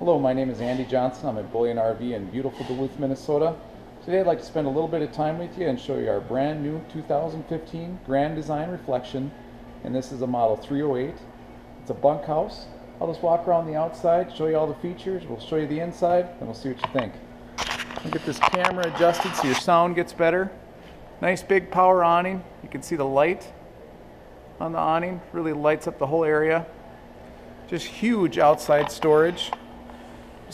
Hello, my name is Andy Johnson. I'm at Bullyan RV in beautiful Duluth, Minnesota. Today I'd like to spend a little bit of time with you and show you our brand new 2015 Grand Design Reflection. And this is a model 308. It's a bunkhouse. I'll just walk around the outside, show you all the features. We'll show you the inside, and we'll see what you think. Get this camera adjusted so your sound gets better. Nice big power awning. You can see the light on the awning. Really lights up the whole area. Just huge outside storage.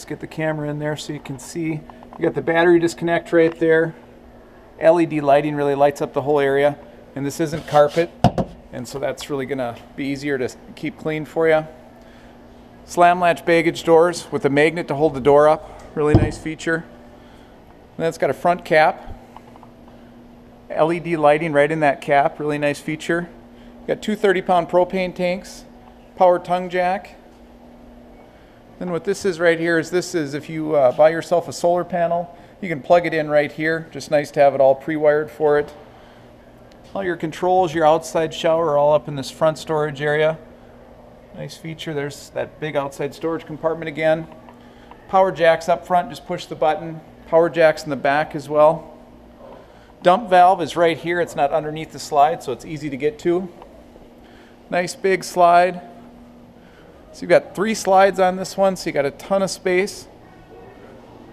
Just get the camera in there so you can see. You got the battery disconnect right there. LED lighting really lights up the whole area. And this isn't carpet, and so that's really gonna be easier to keep clean for you. Slam latch baggage doors with a magnet to hold the door up. Really nice feature. And then it's got a front cap. LED lighting right in that cap. Really nice feature. Got two 30 pound propane tanks. Power tongue jack. Then what this is right here is this is if you uh, buy yourself a solar panel, you can plug it in right here. Just nice to have it all pre-wired for it. All your controls, your outside shower are all up in this front storage area. Nice feature. There's that big outside storage compartment again. Power jacks up front, just push the button. Power jacks in the back as well. Dump valve is right here. It's not underneath the slide, so it's easy to get to. Nice big slide. So you've got three slides on this one, so you got a ton of space.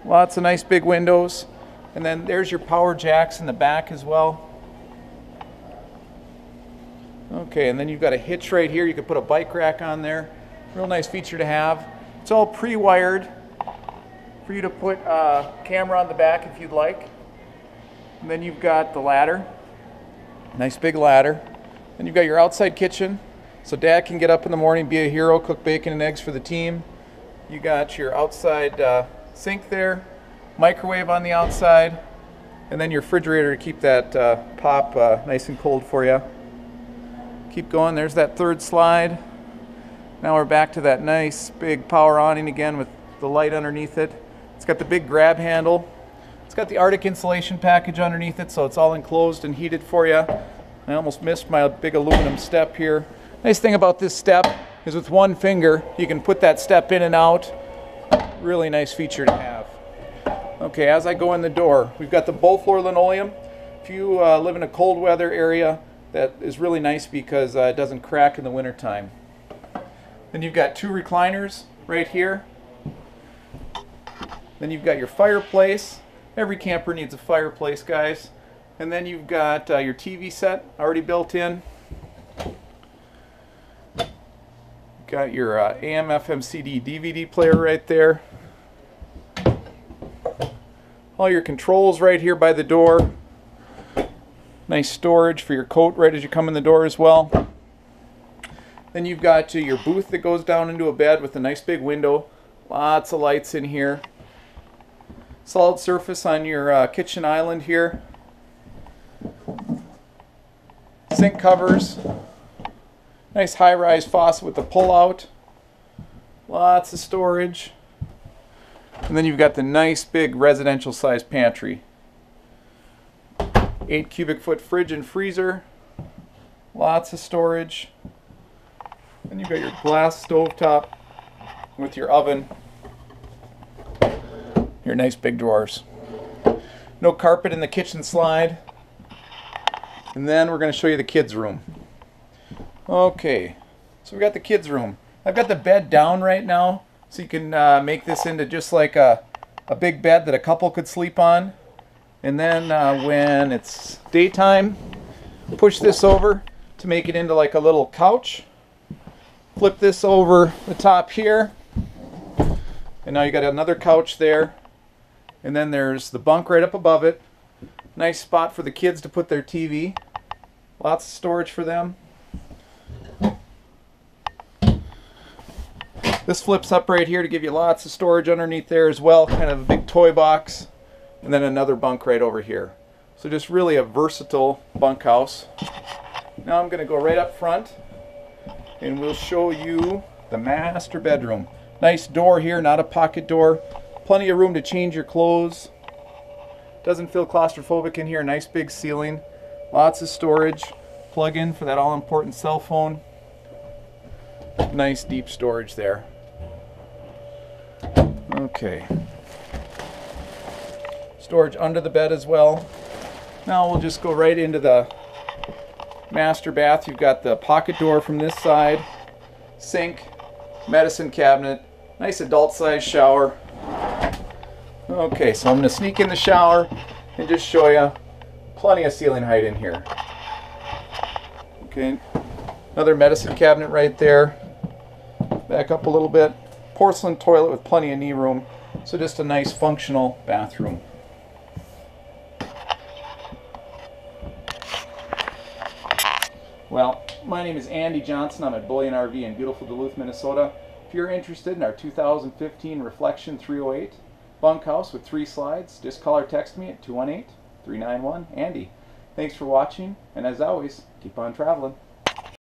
Lots of nice big windows. And then there's your power jacks in the back as well. Okay, and then you've got a hitch right here. You could put a bike rack on there. Real nice feature to have. It's all pre-wired for you to put a camera on the back if you'd like. And then you've got the ladder. Nice big ladder. Then you've got your outside kitchen. So dad can get up in the morning, be a hero, cook bacon and eggs for the team. You got your outside uh, sink there, microwave on the outside, and then your refrigerator to keep that uh, pop uh, nice and cold for you. Keep going, there's that third slide. Now we're back to that nice big power awning again with the light underneath it. It's got the big grab handle. It's got the Arctic insulation package underneath it, so it's all enclosed and heated for you. I almost missed my big aluminum step here. Nice thing about this step is with one finger, you can put that step in and out. Really nice feature to have. Okay, as I go in the door, we've got the Beauflor linoleum. If you uh, live in a cold weather area, that is really nice because uh, it doesn't crack in the wintertime. Then you've got two recliners right here. Then you've got your fireplace. Every camper needs a fireplace, guys. And then you've got uh, your TV set already built in. Got your uh, AM, FM, CD, DVD player right there. All your controls right here by the door. Nice storage for your coat right as you come in the door as well. Then you've got uh, your booth that goes down into a bed with a nice big window. Lots of lights in here. Solid surface on your uh, kitchen island here. Sink covers. Nice high-rise faucet with the pull-out. Lots of storage. And then you've got the nice big residential size pantry. 8 cubic foot fridge and freezer. Lots of storage. Then you've got your glass stovetop with your oven. Your nice big drawers. No carpet in the kitchen slide. And then we're going to show you the kids' room. Okay, so we got the kids' room. I've got the bed down right now, so you can uh, make this into just like a, a big bed that a couple could sleep on. And then uh, when it's daytime, push this over to make it into like a little couch. Flip this over the top here. And now you got another couch there. And then there's the bunk right up above it. Nice spot for the kids to put their TV. Lots of storage for them. This flips up right here to give you lots of storage underneath there as well. Kind of a big toy box. And then another bunk right over here. So just really a versatile bunkhouse. Now I'm going to go right up front and we'll show you the master bedroom. Nice door here, not a pocket door. Plenty of room to change your clothes. Doesn't feel claustrophobic in here. Nice big ceiling. Lots of storage. Plug in for that all important cell phone. Nice deep storage there. Okay. Storage under the bed as well. Now we'll just go right into the master bath. You've got the pocket door from this side, sink, medicine cabinet, nice adult sized shower. Okay, so I'm to sneak in the shower and just show you plenty of ceiling height in here. Okay, another medicine cabinet right there. Back up a little bit. Porcelain toilet with plenty of knee room. So just a nice functional bathroom. Well, my name is Andy Johnson. I'm at Bullyan RV in beautiful Duluth, Minnesota. If you're interested in our 2015 Reflection 308 bunkhouse with three slides, just call or text me at 218 391 Andy. Thanks for watching, and as always, keep on traveling.